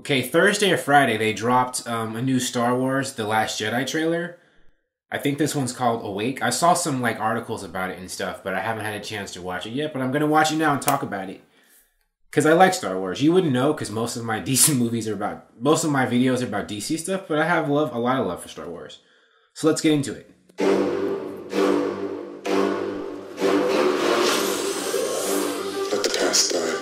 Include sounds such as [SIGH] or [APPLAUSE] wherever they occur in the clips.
Okay, Thursday or Friday they dropped um, a new Star Wars: The Last Jedi trailer. I think this one's called Awake. I saw some like articles about it and stuff, but I haven't had a chance to watch it yet. But I'm gonna watch it now and talk about it because I like Star Wars. You wouldn't know because most of my [LAUGHS] DC movies are about most of my videos are about DC stuff, but I have love a lot of love for Star Wars. So let's get into it. Let the past die.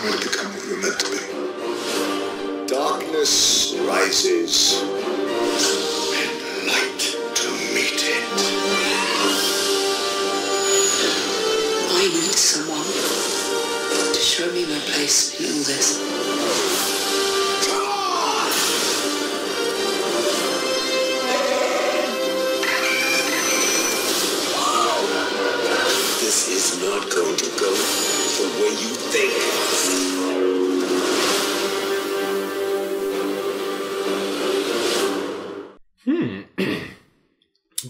To become what you're meant to be. Darkness rises,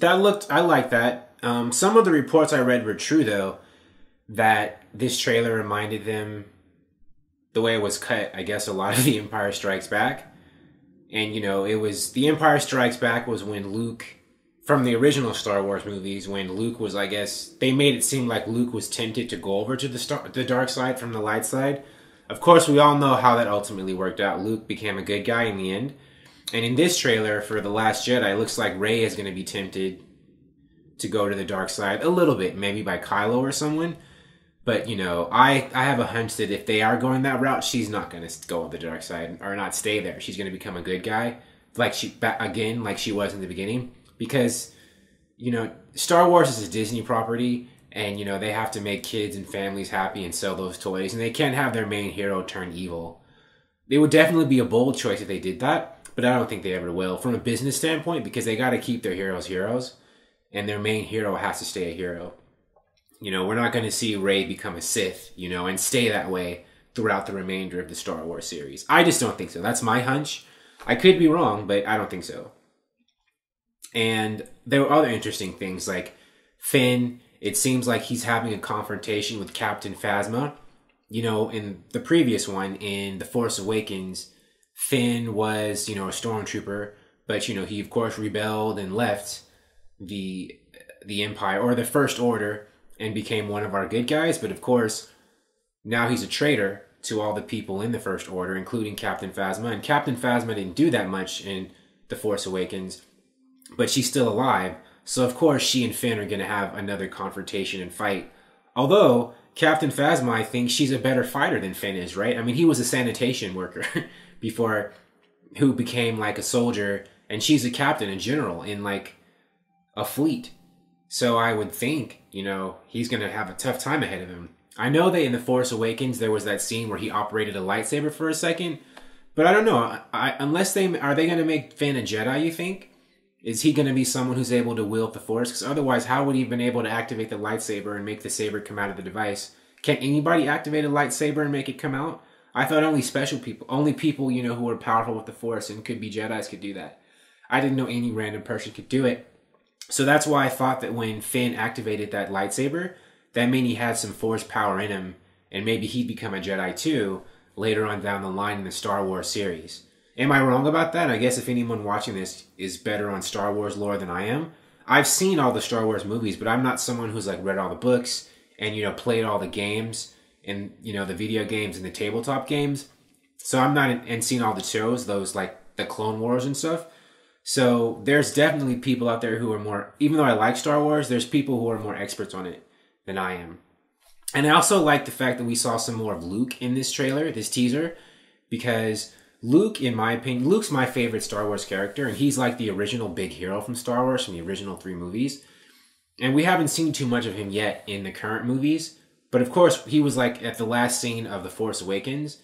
That looked. I like that. Um, some of the reports I read were true though. That this trailer reminded them the way it was cut. I guess a lot of the Empire Strikes Back, and you know it was the Empire Strikes Back was when Luke from the original Star Wars movies when Luke was I guess they made it seem like Luke was tempted to go over to the star, the dark side from the light side. Of course, we all know how that ultimately worked out. Luke became a good guy in the end. And in this trailer for The Last Jedi, it looks like Rey is going to be tempted to go to the dark side a little bit, maybe by Kylo or someone. But you know, I I have a hunch that if they are going that route, she's not going to go on the dark side or not stay there. She's going to become a good guy, like she again, like she was in the beginning. Because you know, Star Wars is a Disney property, and you know they have to make kids and families happy and sell those toys, and they can't have their main hero turn evil. It would definitely be a bold choice if they did that, but I don't think they ever will from a business standpoint because they got to keep their heroes heroes, and their main hero has to stay a hero. You know, we're not going to see Rey become a Sith, you know, and stay that way throughout the remainder of the Star Wars series. I just don't think so. That's my hunch. I could be wrong, but I don't think so. And there were other interesting things like Finn. It seems like he's having a confrontation with Captain Phasma. You know, in the previous one, in The Force Awakens, Finn was, you know, a stormtrooper, but you know, he of course rebelled and left the the Empire or the First Order and became one of our good guys. But of course, now he's a traitor to all the people in the First Order, including Captain Phasma. And Captain Phasma didn't do that much in The Force Awakens, but she's still alive. So of course, she and Finn are going to have another confrontation and fight. Although Captain Phasma, I think she's a better fighter than Finn is, right? I mean, he was a sanitation worker [LAUGHS] before, who became like a soldier, and she's a captain, a general in like a fleet. So I would think, you know, he's going to have a tough time ahead of him. I know that in The Force Awakens there was that scene where he operated a lightsaber for a second, but I don't know. I, unless they are they going to make Finn a Jedi? You think? Is he going to be someone who's able to wield the Force? Because otherwise, how would he have been able to activate the lightsaber and make the saber come out of the device? Can anybody activate a lightsaber and make it come out? I thought only special people, only people you know who were powerful with the Force and could be Jedi's could do that. I didn't know any random person could do it. So that's why I thought that when Finn activated that lightsaber, that meant he had some force power in him, and maybe he'd become a Jedi too later on down the line in the Star Wars series. Am I wrong about that? I guess if anyone watching this is better on Star Wars lore than I am, I've seen all the Star Wars movies, but I'm not someone who's like read all the books and you know played all the games and you know the video games and the tabletop games. So I'm not in, and seen all the shows, those like the Clone Wars and stuff. So there's definitely people out there who are more, even though I like Star Wars, there's people who are more experts on it than I am. And I also like the fact that we saw some more of Luke in this trailer, this teaser, because Luke, in my opinion, Luke's my favorite Star Wars character, and he's like the original big hero from Star Wars, from the original three movies. And we haven't seen too much of him yet in the current movies. But of course, he was like at the last scene of The Force Awakens,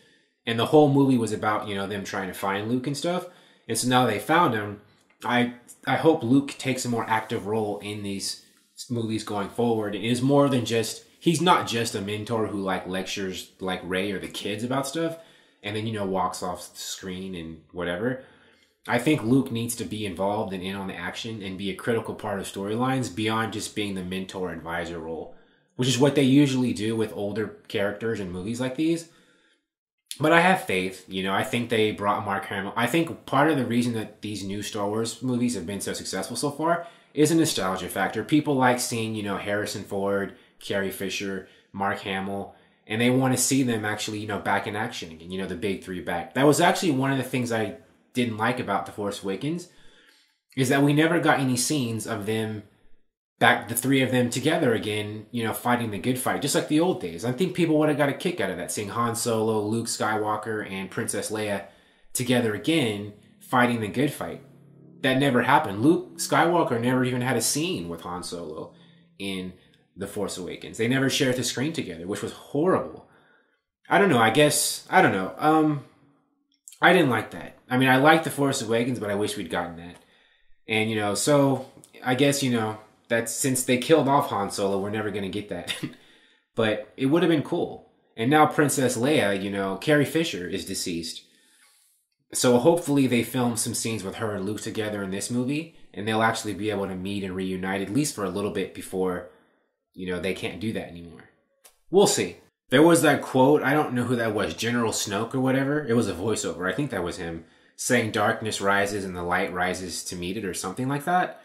and the whole movie was about, you know, them trying to find Luke and stuff. And so now they found him. I I hope Luke takes a more active role in these movies going forward. It is more than just he's not just a mentor who like lectures like Rey or the kids about stuff and then you know walks off the screen and whatever. I think Luke needs to be involved and in on the action and be a critical part of storylines beyond just being the mentor advisor role, which is what they usually do with older characters in movies like these. but I have faith. You know, I think they brought Mark Hamill. I think part of the reason that these new Star Wars movies have been so successful so far is a nostalgia factor. People like seeing, you know, Harrison Ford, Carrie Fisher, Mark Hamill, and they want to see them actually, you know, back in action again. You know, the big three back. That was actually one of the things I didn't like about The Force Awakens is that we never got any scenes of them back the three of them together again, you know, fighting the good fight, just like the old days. I think people would have got a kick out of that, seeing Han Solo, Luke Skywalker, and Princess Leia together again, fighting the good fight. That never happened. Luke Skywalker never even had a scene with Han Solo in The Force Awakens. They never shared the screen together, which was horrible. I don't know. I guess I don't know. Um, I didn't like that. I mean, I liked The Force Awakens, but I wish we'd gotten that. And you know, so I guess you know that since they killed off Han Solo, we're never gonna get that. [LAUGHS] but it would have been cool. And now Princess Leia, you know, Carrie Fisher is deceased. So hopefully they film some scenes with her and Luke together in this movie, and they'll actually be able to meet and reunite at least for a little bit before, you know, they can't do that anymore. We'll see. There was that quote, I don't know who that was, General Snoke or whatever. It was a voiceover. I think that was him saying darkness rises and the light rises to meet it or something like that.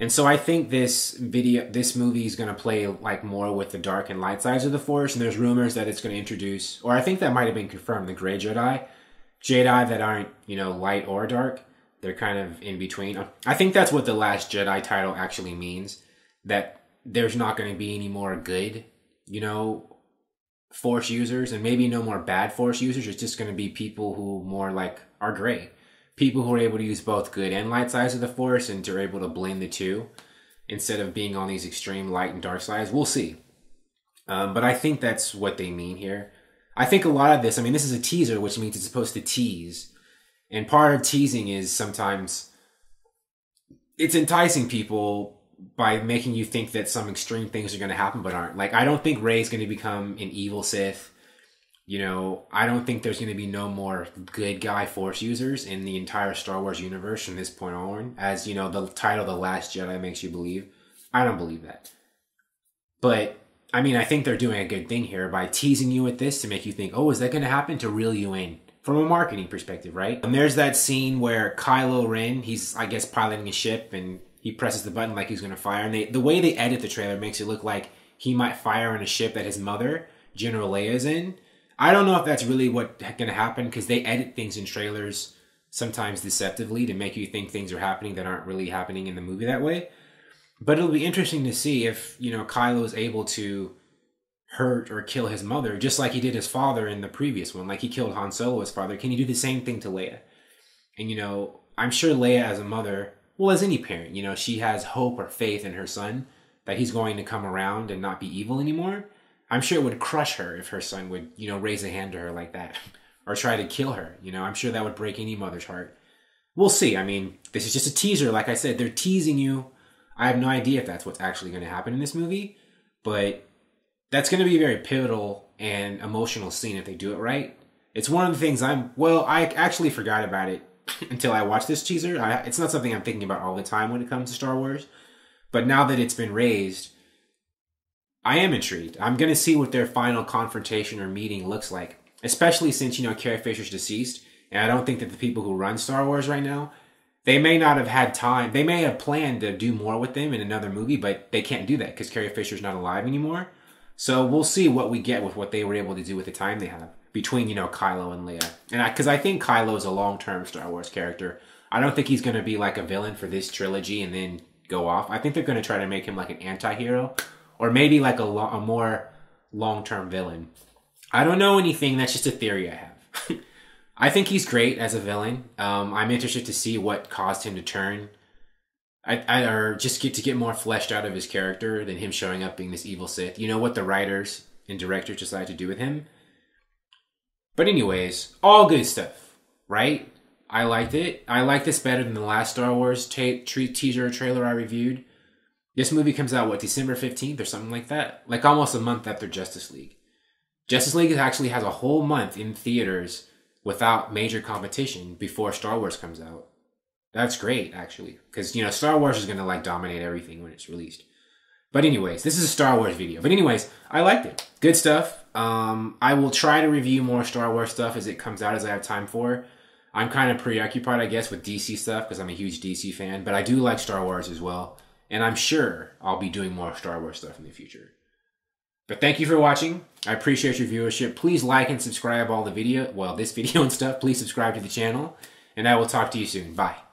And so I think this video, this movie is going to play like more with the dark and light sides of the Force. And there's rumors that it's going to introduce, or I think that might have been confirmed, the Gray Jedi, Jedi that aren't you know light or dark. They're kind of in between. Uh, I think that's what the Last Jedi title actually means. That there's not going to be any more good, you know, Force users, and maybe no more bad Force users. It's just going to be people who more like are gray people who are able to use both good and light sides of the force and are able to blend the two instead of being on these extreme light and dark sides. We'll see. Um, but I think that's what they mean here. I think a lot of this, I mean, this is a teaser, which means it's supposed to tease. And part of teasing is sometimes it's enticing people by making you think that some extreme things are going to happen but aren't. Like, I don't think Rey's going to become an evil Sith you know, I don't think there's going to be no more good guy Force users in the entire Star Wars universe from this point on. As you know, the title "The Last Jedi" makes you believe. I don't believe that, but I mean, I think they're doing a good thing here by teasing you with this to make you think, "Oh, is that going to happen?" To reel you in from a marketing perspective, right? And there's that scene where Kylo Ren, he's I guess piloting a ship and he presses the button like he's going to fire, and they, the way they edit the trailer makes it look like he might fire on a ship that his mother, General Leia, is in I don't know if that's really what going to happen because they edit things in trailers sometimes deceptively to make you think things are happening that aren't really happening in the movie that way. But it'll be interesting to see if you know Kylo is able to hurt or kill his mother just like he did his father in the previous one. Like he killed Han Solo, his father. Can he do the same thing to Leia? And you know, I'm sure Leia as a mother, well as any parent, you know, she has hope or faith in her son that he's going to come around and not be evil anymore. I'm sure it would crush her if her son would, you know, raise a hand to her like that [LAUGHS] or try to kill her. You know, I'm sure that would break any mother's heart. We'll see. I mean, this is just a teaser. Like I said, they're teasing you. I have no idea if that's what's actually going to happen in this movie, but that's going to be a very pivotal and emotional scene if they do it right. It's one of the things I'm, well, I actually forgot about it [LAUGHS] until I watched this teaser. I, it's not something I'm thinking about all the time when it comes to Star Wars. But now that it's been raised, I am intrigued. I'm going to see what their final confrontation or meeting looks like, especially since, you know, Carrie Fisher's deceased. And I don't think that the people who run Star Wars right now, they may not have had time. They may have planned to do more with them in another movie, but they can't do that because Carrie Fisher's not alive anymore. So we'll see what we get with what they were able to do with the time they have between, you know, Kylo and Leia. And because I, I think Kylo is a long term Star Wars character. I don't think he's going to be like a villain for this trilogy and then go off. I think they're going to try to make him like an anti hero or maybe like a, lo- a more long term villain. I don't know anything. That's just a theory I have. [LAUGHS] I think he's great as a villain. Um, I'm interested to see what caused him to turn. I, I or just get to get more fleshed out of his character than him showing up being this evil Sith. You know what the writers and directors decide to do with him. But anyways, all good stuff, right? I liked it. I like this better than the last Star Wars ta- teaser trailer I reviewed. This movie comes out, what, December 15th or something like that? Like almost a month after Justice League. Justice League actually has a whole month in theaters without major competition before Star Wars comes out. That's great, actually. Because, you know, Star Wars is to, like, dominate everything when it's released. But anyways, this is a Star Wars video. But anyways, I liked it. Good stuff. Um, I will try to review more Star Wars stuff as it comes out as I have time for. I'm kind of preoccupied, I guess, with DC stuff because I'm a huge DC fan. But I do like Star Wars as well, and I'm sure I'll be doing more Star Wars stuff in the future. But thank you for watching. I appreciate your viewership. Please like and subscribe all the video, well, this [LAUGHS] video and stuff. Please subscribe to the channel, and I will talk to you soon. Bye.